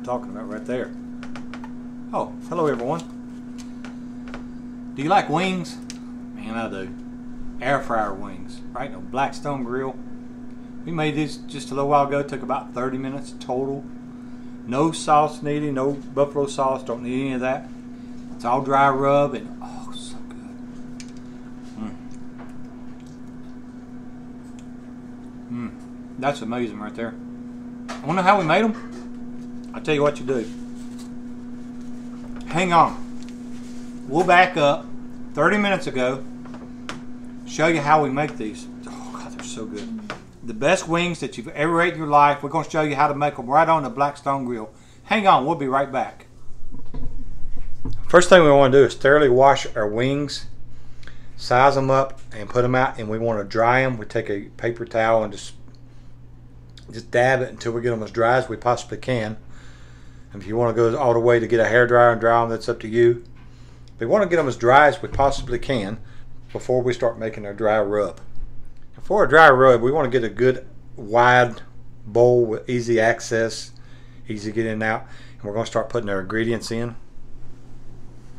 I'm talking about right there. Oh, hello everyone. Do you like wings? Man, I do. Air fryer wings, right? No Blackstone grill. We made these just a little while ago. It took about 30 minutes total. No sauce needed, no buffalo sauce. Don't need any of that. It's all dry rub and oh, so good. Mm. Mm. That's amazing right there. I wonder how we made them. I'll tell you what you do. Hang on. We'll back up 30 minutes ago. Show you how we make these. Oh God, they're so good the best wings that you've ever ate in your life. We're going to show you how to make them right on the Blackstone Grill. Hang on, we'll be right back. First thing we want to do is thoroughly wash our wings, size them up, and put them out. And we want to dry them. We take a paper towel and just just dab it until we get them as dry as we possibly can. If you want to go all the way to get a hair dryer and dry them, that's up to you. We want to get them as dry as we possibly can before we start making our dry rub. For a dry rub, we want to get a good wide bowl with easy access, easy to get in and out. And we're going to start putting our ingredients in.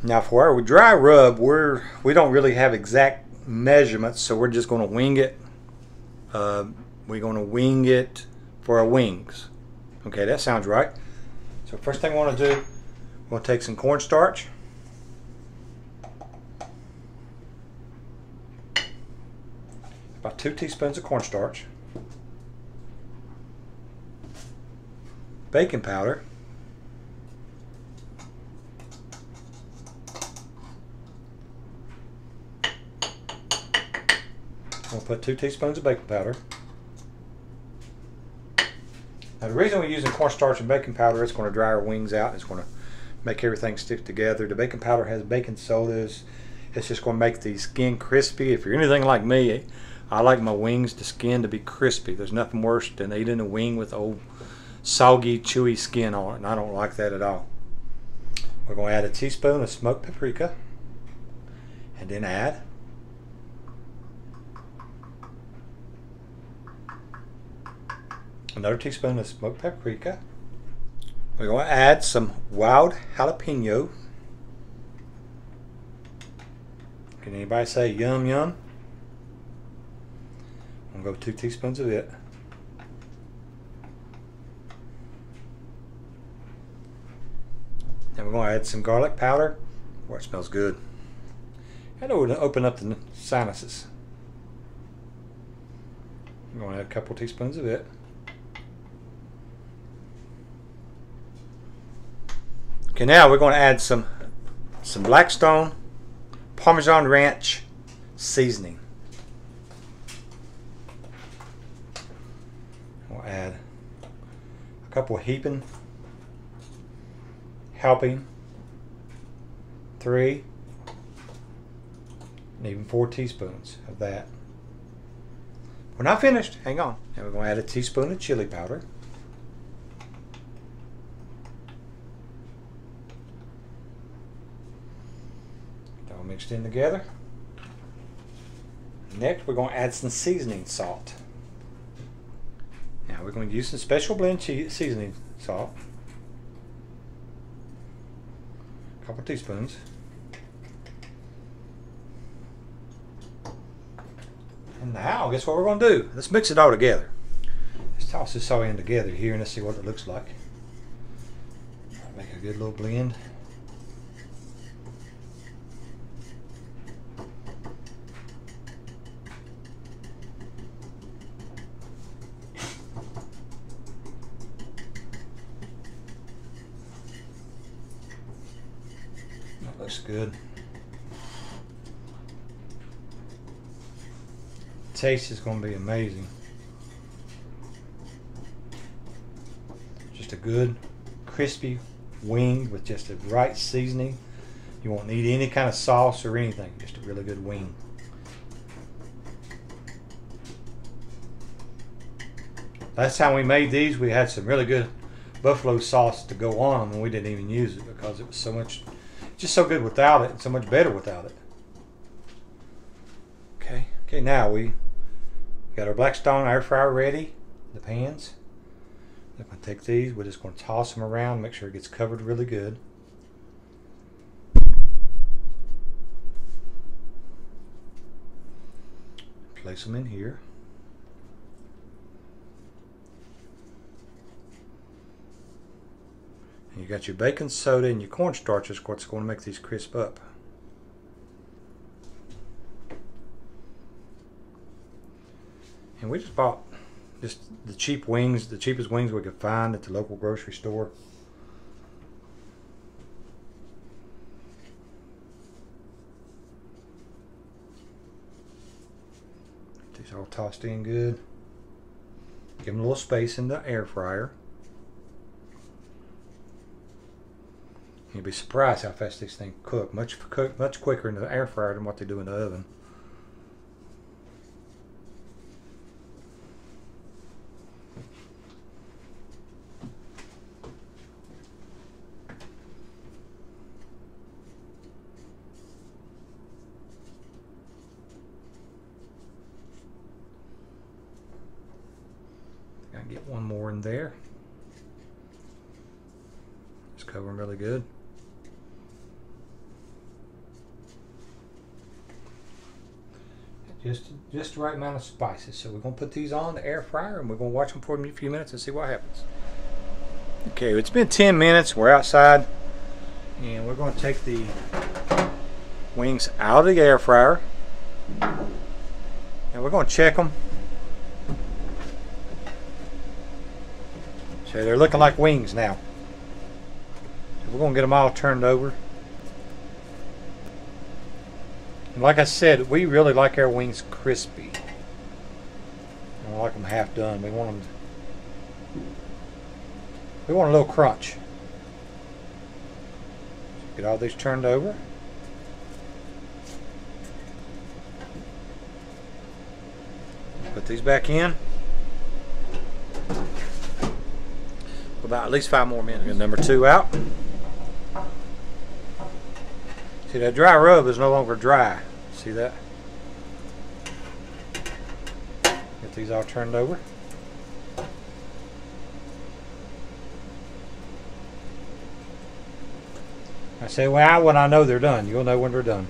Now for our dry rub, we're, we don't really have exact measurements, so we're just going to wing it. Uh, we're going to wing it for our wings. Okay, that sounds right. So first thing we want to do, to take some cornstarch. about two teaspoons of cornstarch, baking powder, We'll put two teaspoons of baking powder. Now the reason we're using cornstarch and baking powder it's going to dry our wings out. It's going to make everything stick together. The baking powder has baking sodas. It's just going to make the skin crispy. If you're anything like me, I like my wings, the skin to be crispy. There's nothing worse than eating a wing with old soggy, chewy skin on it, and I don't like that at all. We're going to add a teaspoon of smoked paprika, and then add another teaspoon of smoked paprika. We're going to add some wild jalapeno. Can anybody say yum yum? I'm going to go two teaspoons of it. Then we're going to add some garlic powder. Boy, it smells good. And going to open up the sinuses. I'm going to add a couple teaspoons of it. Okay, now we're going to add some some Blackstone Parmesan Ranch seasoning. We'll add a couple heaping, helping, three, and even four teaspoons of that. We're not finished. Hang on. Now we're going to add a teaspoon of chili powder. Mixed in together. Next, we're going to add some seasoning salt. Now we're going to use some special blend seasoning salt. A couple teaspoons. And now, guess what we're going to do? Let's mix it all together. Let's toss this all in together here and let's see what it looks like. Make a good little blend. looks good. Taste is going to be amazing. Just a good, crispy wing with just the right seasoning. You won't need any kind of sauce or anything. Just a really good wing. Last time we made these, we had some really good buffalo sauce to go on them, and we didn't even use it because it was so much just so good without it and so much better without it. Okay, okay, now we got our Blackstone air fryer ready, the pans. I'm going to take these, we're just going to toss them around, make sure it gets covered really good. Place them in here. And you got your baking soda and your cornstarch is what's going to make these crisp up. And we just bought just the cheap wings, the cheapest wings we could find at the local grocery store. These all tossed in good. Give them a little space in the air fryer. You'd be surprised how fast these things cook. Much cook much quicker in the air fryer than what they do in the oven. Get one more in there. Just cover them really good. Just, just the right amount of spices. So we're gonna put these on the air fryer and we're gonna watch them for a few minutes and see what happens. Okay, it's been 10 minutes. We're outside and we're gonna take the wings out of the air fryer and we're gonna check them So they're looking like wings now. So we're going to get them all turned over. And like I said, we really like our wings crispy. Don't like them half done. We want them. We want a little crunch. Get all these turned over. Put these back in. About at least five more minutes. Get number two out. See that dry rub is no longer dry. See that? Get these all turned over. I say, well, when I know they're done, you'll know when they're done.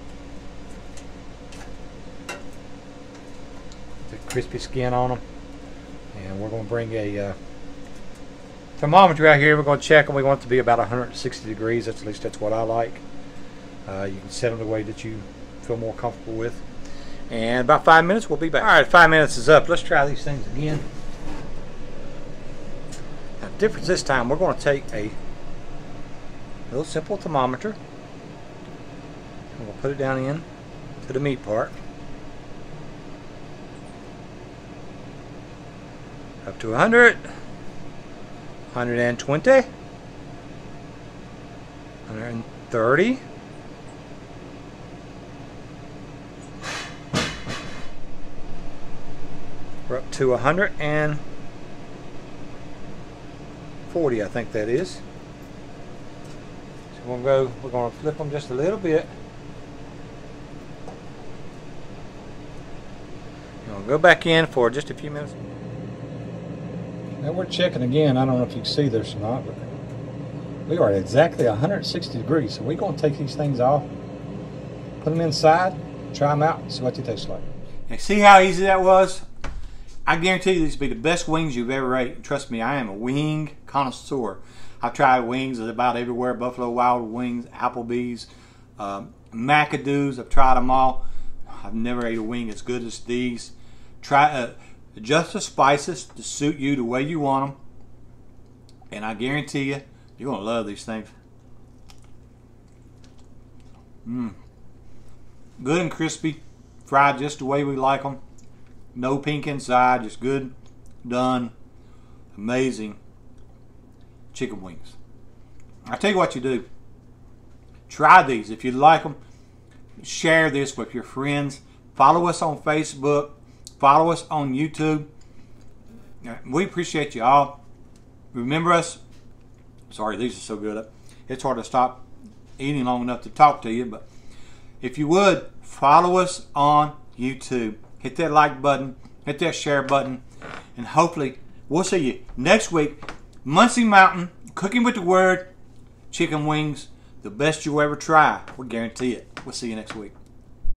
The crispy skin on them. And we're going to bring a uh, thermometer out here. We're going to check them. We want it to be about 160 degrees. That's, at least that's what I like. Uh, you can set them the way that you feel more comfortable with. And about five minutes, we'll be back. All right, five minutes is up. Let's try these things again. Now, the difference this time, we're going to take a little simple thermometer. And we'll put it down in to the meat part. Up to 100. 120 130 we're up to 140 I think that is. So we're to go we're to flip them just a little bit. We'll go back in for just a few minutes. Now we're checking again. I don't know if you can see this or not, but we are at exactly 160 degrees. So we're going to take these things off, put them inside, try them out, see what they taste like. Now see how easy that was? I guarantee you these will be the best wings you've ever ate. Trust me, I am a wing connoisseur. I've tried wings about everywhere, Buffalo Wild Wings, Applebee's, um, McAdoo's. I've tried them all. I've never ate a wing as good as these. Try uh, Adjust the spices to suit you the way you want them. And I guarantee you, you're going to love these things. Mmm. Good and crispy. Fried just the way we like them. No pink inside. Just good, done, amazing chicken wings. I tell you what you do. Try these. If you like them, share this with your friends. Follow us on Facebook. Follow us on YouTube. We appreciate you all. Remember us. Sorry, these are so good. It's hard to stop eating long enough to talk to you, but if you would, follow us on YouTube. Hit that like button, hit that share button, and hopefully we'll see you next week Muncie Mountain, cooking with the word, chicken wings, the best you'll ever try. We guarantee it. We'll see you next week.